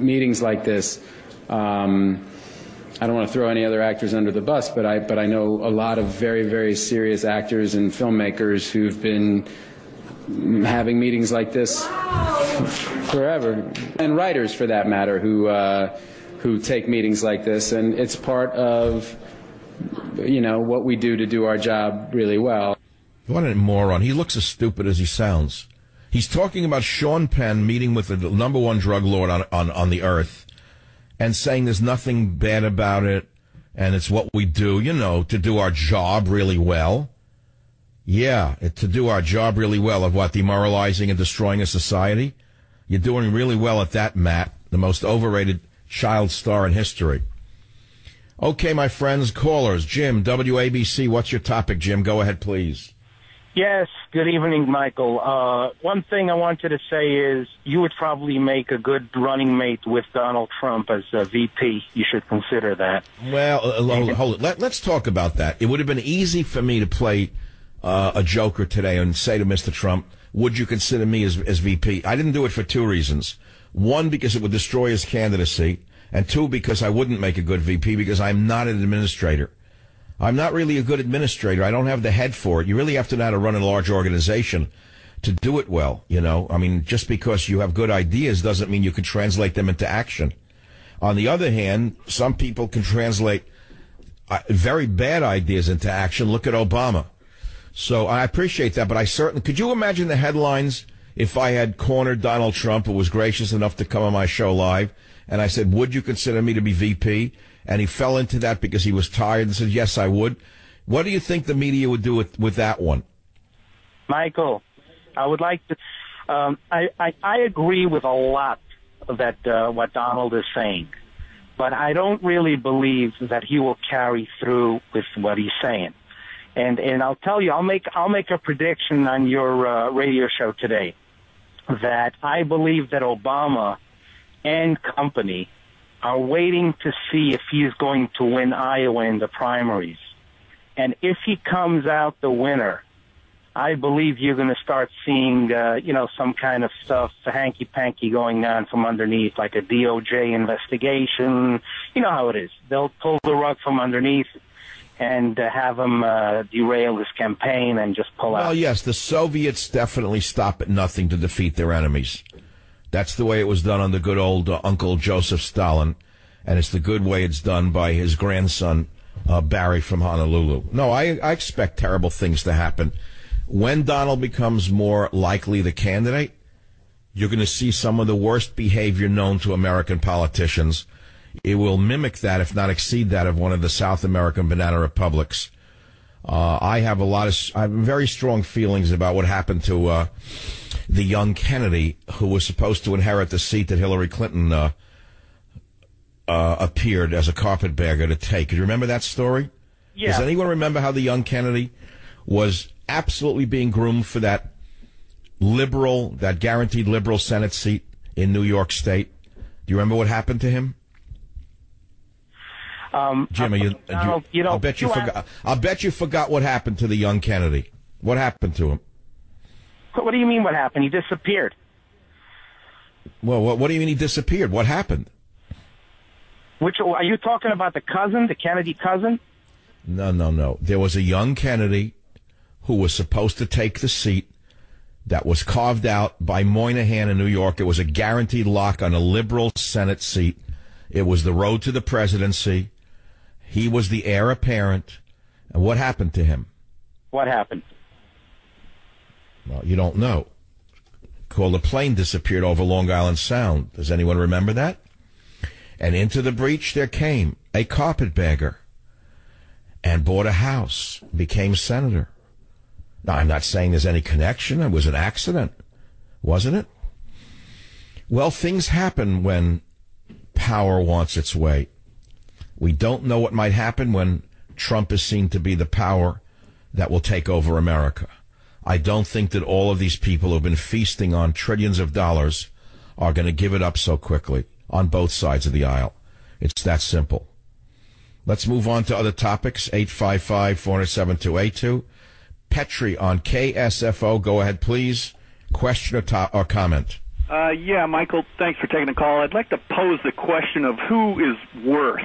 meetings like this. Um, I don't want to throw any other actors under the bus, but I but I know a lot of very very serious actors and filmmakers who've been having meetings like this forever, and writers for that matter, who uh, who take meetings like this, and it's part of you know what we do to do our job really well. What a moron! He looks as stupid as he sounds. He's talking about Sean Penn meeting with the number one drug lord on, on, on the earth and saying there's nothing bad about it and it's what we do, you know, to do our job really well. Yeah, to do our job really well of what? Demoralizing and destroying a society? You're doing really well at that, Matt, the most overrated child star in history. Okay, my friends, callers, Jim, WABC, what's your topic, Jim? Go ahead, please. Yes, good evening, Michael. Uh, one thing I wanted to say is you would probably make a good running mate with Donald Trump as a VP. You should consider that. Well, uh, hold, hold it. Let, us talk about that. It would have been easy for me to play uh, a joker today and say to Mr. Trump, would you consider me as, as VP? I didn't do it for two reasons. One, because it would destroy his candidacy, and two, because I wouldn't make a good VP because I'm not an administrator. I'm not really a good administrator. I don't have the head for it. You really have to know how to run a large organization to do it well. You know, I mean, just because you have good ideas doesn't mean you can translate them into action. On the other hand, some people can translate uh, very bad ideas into action. Look at Obama. So I appreciate that, but I certainly could you imagine the headlines if I had cornered Donald Trump, who was gracious enough to come on my show live, and I said, "Would you consider me to be VP?" And he fell into that because he was tired and said, "Yes, I would." What do you think the media would do with with that one? Michael, I would like to. Um, I, I I agree with a lot that uh, what Donald is saying, but I don't really believe that he will carry through with what he's saying. And and I'll tell you, I'll make I'll make a prediction on your uh, radio show today that I believe that Obama and company are waiting to see if he's going to win Iowa in the primaries. And if he comes out the winner, I believe you're going to start seeing, uh, you know, some kind of stuff, hanky panky going on from underneath, like a DOJ investigation. You know how it is. They'll pull the rug from underneath and uh, have him uh, derail his campaign and just pull out. Well, yes, the Soviets definitely stop at nothing to defeat their enemies. That's the way it was done on the good old uh, Uncle Joseph Stalin, and it's the good way it's done by his grandson uh, Barry from Honolulu. No, I, I expect terrible things to happen. When Donald becomes more likely the candidate, you're going to see some of the worst behavior known to American politicians. It will mimic that, if not exceed that, of one of the South American banana republics. Uh, I have a lot of, I have very strong feelings about what happened to uh, the young Kennedy, who was supposed to inherit the seat that Hillary Clinton uh, uh, appeared as a carpetbagger to take. Do you remember that story? Yeah. Does anyone remember how the young Kennedy was absolutely being groomed for that liberal, that guaranteed liberal Senate seat in New York State? Do you remember what happened to him? Um, Jim, you, Donald, you, know, I'll bet you, you forgot. I'll bet you forgot what happened to the young Kennedy. What happened to him? What do you mean? What happened? He disappeared. Well, what, what do you mean he disappeared? What happened? Which are you talking about? The cousin, the Kennedy cousin? No, no, no. There was a young Kennedy who was supposed to take the seat that was carved out by Moynihan in New York. It was a guaranteed lock on a liberal Senate seat. It was the road to the presidency. He was the heir apparent. And what happened to him? What happened? Well, you don't know. Called a plane disappeared over Long Island Sound. Does anyone remember that? And into the breach there came a carpetbagger and bought a house, became senator. Now, I'm not saying there's any connection. It was an accident, wasn't it? Well, things happen when power wants its way. We don't know what might happen when Trump is seen to be the power that will take over America. I don't think that all of these people who've been feasting on trillions of dollars are going to give it up so quickly on both sides of the aisle. It's that simple. Let's move on to other topics. 855-407-282. Petri on KSFO. Go ahead, please. Question or, to- or comment? Uh, yeah, Michael, thanks for taking the call. I'd like to pose the question of who is worse,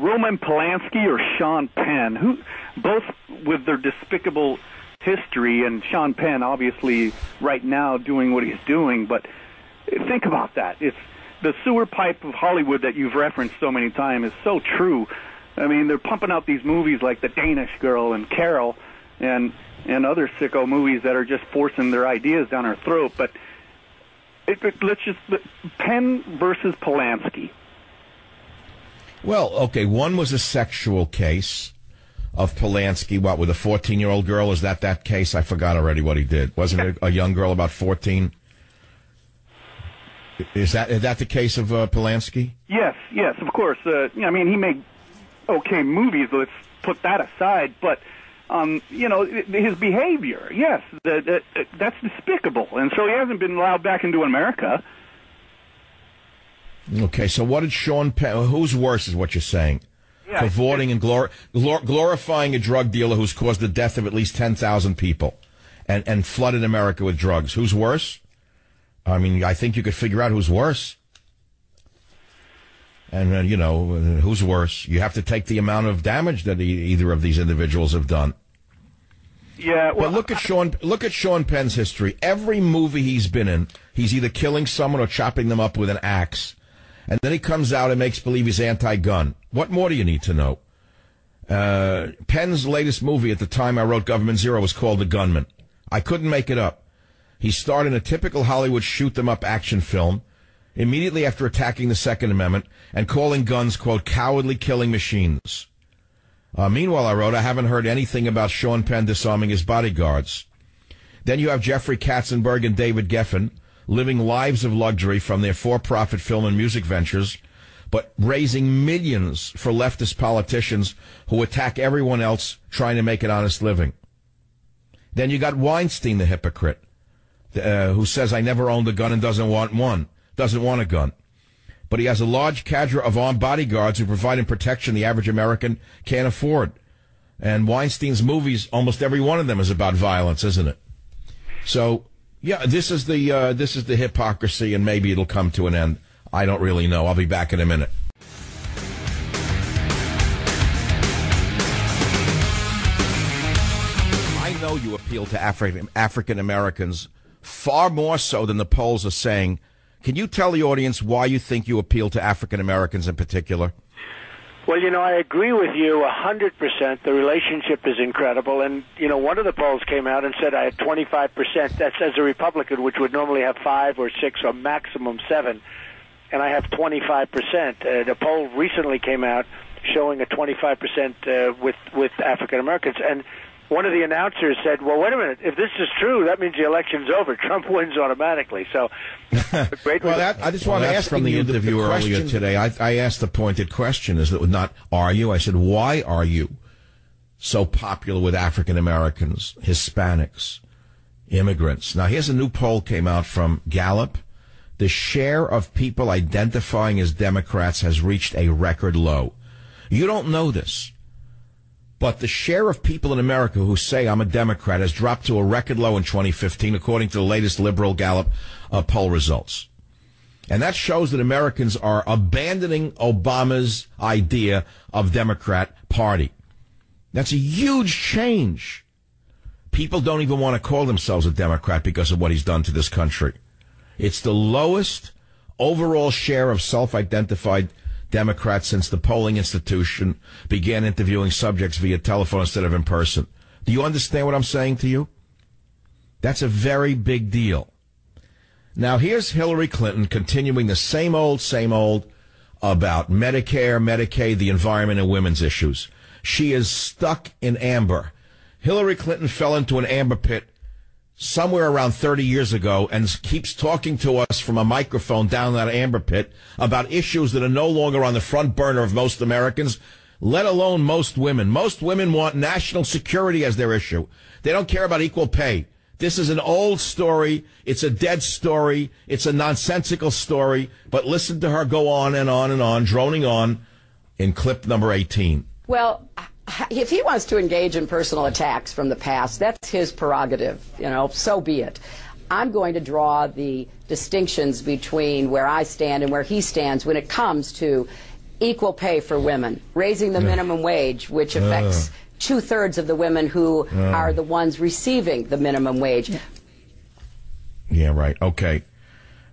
Roman Polanski or Sean Penn? Who, both with their despicable history, and Sean Penn obviously right now doing what he's doing. But think about that. It's the sewer pipe of Hollywood that you've referenced so many times is so true. I mean, they're pumping out these movies like The Danish Girl and Carol, and and other sicko movies that are just forcing their ideas down our throat. But it, it, let's just Penn versus Polanski. Well, okay, one was a sexual case of Polanski. What with a fourteen-year-old girl? Is that that case? I forgot already what he did. Wasn't it a young girl about fourteen? Is that is that the case of uh, Polanski? Yes, yes, of course. Uh, I mean, he made okay movies. Let's put that aside, but um, you know, his behavior, yes, that, that, that's despicable. And so he hasn't been allowed back into America. Okay, so what did Sean Penn, who's worse is what you're saying? Yeah, Cavorting and glor- glor- glorifying a drug dealer who's caused the death of at least 10,000 people and, and flooded America with drugs. Who's worse? I mean, I think you could figure out who's worse. And, uh, you know, who's worse? You have to take the amount of damage that e- either of these individuals have done. Yeah, well, but look at Sean. Look at Sean Penn's history. Every movie he's been in, he's either killing someone or chopping them up with an axe, and then he comes out and makes believe he's anti-gun. What more do you need to know? Uh, Penn's latest movie at the time I wrote Government Zero was called The Gunman. I couldn't make it up. He starred in a typical Hollywood shoot them up action film immediately after attacking the Second Amendment and calling guns, quote, cowardly killing machines. Uh, meanwhile, I wrote, I haven't heard anything about Sean Penn disarming his bodyguards. Then you have Jeffrey Katzenberg and David Geffen living lives of luxury from their for-profit film and music ventures, but raising millions for leftist politicians who attack everyone else trying to make an honest living. Then you got Weinstein, the hypocrite, uh, who says, I never owned a gun and doesn't want one, doesn't want a gun but he has a large cadre of armed bodyguards who provide him protection the average American can't afford. And Weinstein's movies, almost every one of them is about violence, isn't it? So, yeah, this is the uh, this is the hypocrisy, and maybe it'll come to an end. I don't really know. I'll be back in a minute. I know you appeal to African African Americans far more so than the polls are saying can you tell the audience why you think you appeal to African Americans in particular? Well, you know, I agree with you a 100%. The relationship is incredible. And, you know, one of the polls came out and said I had 25%. That's as a Republican, which would normally have 5 or 6 or maximum 7. And I have 25%. Uh, the poll recently came out showing a 25% uh, with, with African Americans. And one of the announcers said, "Well, wait a minute. If this is true, that means the election's over. Trump wins automatically." So, great. well, that, I just want to ask from the interview the, the earlier today. I, I asked the pointed question: Is that not are you? I said, "Why are you so popular with African Americans, Hispanics, immigrants?" Now, here's a new poll came out from Gallup. The share of people identifying as Democrats has reached a record low. You don't know this. But the share of people in America who say I'm a Democrat has dropped to a record low in 2015, according to the latest liberal Gallup uh, poll results. And that shows that Americans are abandoning Obama's idea of Democrat Party. That's a huge change. People don't even want to call themselves a Democrat because of what he's done to this country. It's the lowest overall share of self-identified Democrats since the polling institution began interviewing subjects via telephone instead of in person. Do you understand what I'm saying to you? That's a very big deal. Now, here's Hillary Clinton continuing the same old, same old about Medicare, Medicaid, the environment, and women's issues. She is stuck in amber. Hillary Clinton fell into an amber pit somewhere around 30 years ago and keeps talking to us from a microphone down that amber pit about issues that are no longer on the front burner of most Americans, let alone most women. Most women want national security as their issue. They don't care about equal pay. This is an old story. It's a dead story. It's a nonsensical story. But listen to her go on and on and on, droning on in clip number 18. Well, if he wants to engage in personal attacks from the past, that's his prerogative. You know, so be it. I'm going to draw the distinctions between where I stand and where he stands when it comes to equal pay for women, raising the minimum wage, which affects two thirds of the women who are the ones receiving the minimum wage. Yeah, right. Okay.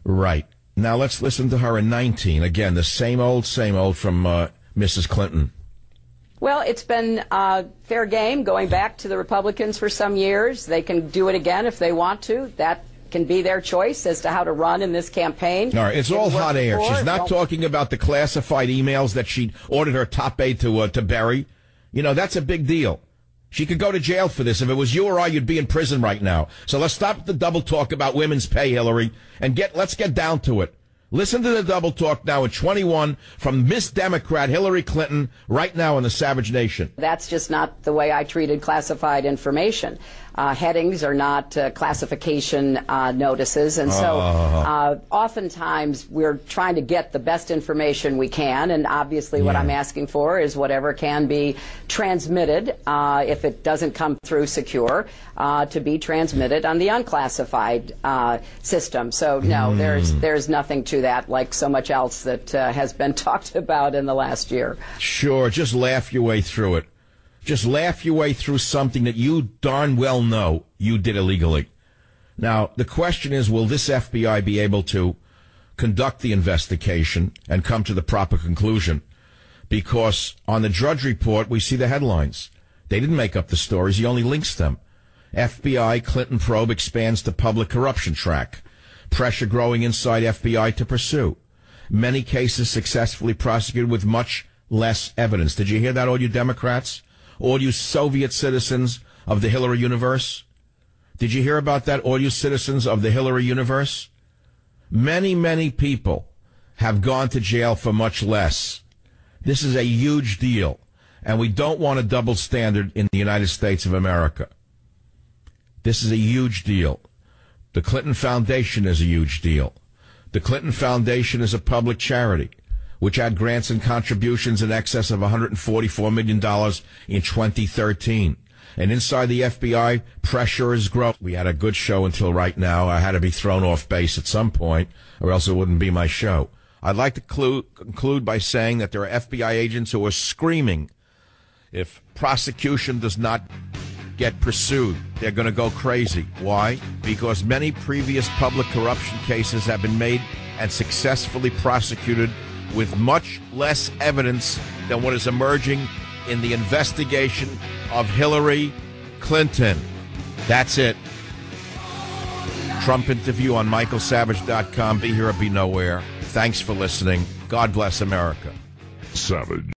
Right. Now let's listen to her in 19. Again, the same old, same old from uh, Mrs. Clinton. Well, it's been uh, fair game going back to the Republicans for some years. They can do it again if they want to. That can be their choice as to how to run in this campaign. All right, it's all hot air. She's not talking about the classified emails that she ordered her top aide to uh, to bury. You know, that's a big deal. She could go to jail for this. If it was you or I, you'd be in prison right now. So let's stop the double talk about women's pay, Hillary, and get let's get down to it. Listen to the double talk now at 21 from Miss Democrat Hillary Clinton right now in the Savage Nation. That's just not the way I treated classified information. Uh, headings are not uh, classification uh, notices, and so uh, oftentimes we're trying to get the best information we can. And obviously, what I'm asking for is whatever can be transmitted, uh, if it doesn't come through secure, uh, to be transmitted on the unclassified uh, system. So no, there's there's nothing to that, like so much else that uh, has been talked about in the last year. Sure, just laugh your way through it. Just laugh your way through something that you darn well know you did illegally. Now, the question is, will this FBI be able to conduct the investigation and come to the proper conclusion? Because on the Drudge Report, we see the headlines. They didn't make up the stories. He only links them. FBI Clinton probe expands to public corruption track. Pressure growing inside FBI to pursue. Many cases successfully prosecuted with much less evidence. Did you hear that, all you Democrats? All you Soviet citizens of the Hillary universe? Did you hear about that, all you citizens of the Hillary universe? Many, many people have gone to jail for much less. This is a huge deal, and we don't want a double standard in the United States of America. This is a huge deal. The Clinton Foundation is a huge deal. The Clinton Foundation is a public charity, which had grants and contributions in excess of $144 million in 2013. And inside the FBI, pressure is growing. We had a good show until right now. I had to be thrown off base at some point, or else it wouldn't be my show. I'd like to clu- conclude by saying that there are FBI agents who are screaming if prosecution does not get pursued, they're going to go crazy. Why? Because many previous public corruption cases have been made and successfully prosecuted with much less evidence than what is emerging in the investigation of Hillary Clinton. That's it. Trump interview on michaelsavage.com. Be here or be nowhere. Thanks for listening. God bless America. Savage.